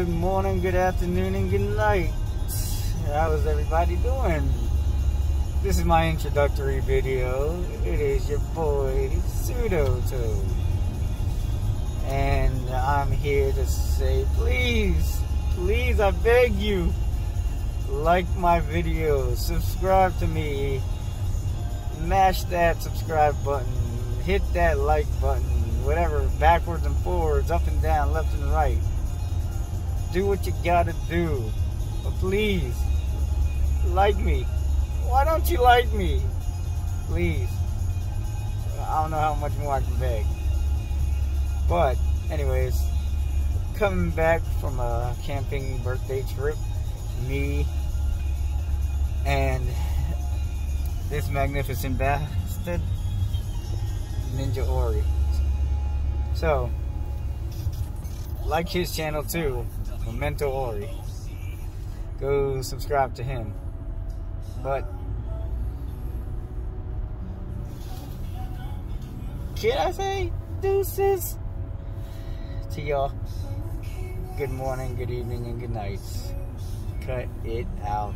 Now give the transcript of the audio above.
Good morning, good afternoon, and good night. How is everybody doing? This is my introductory video. It is your boy, PseudoToad. And I'm here to say, please, please, I beg you, like my videos, subscribe to me, mash that subscribe button, hit that like button, whatever, backwards and forwards, up and down, left and right. Do what you gotta do. But please, like me. Why don't you like me? Please. I don't know how much more I can beg. But, anyways, coming back from a camping birthday trip, me and this magnificent bastard, Ninja Ori. So, like his channel too, Memento Ori. Go subscribe to him. But can I say deuces to y'all? Good morning, good evening, and good night. Cut it out.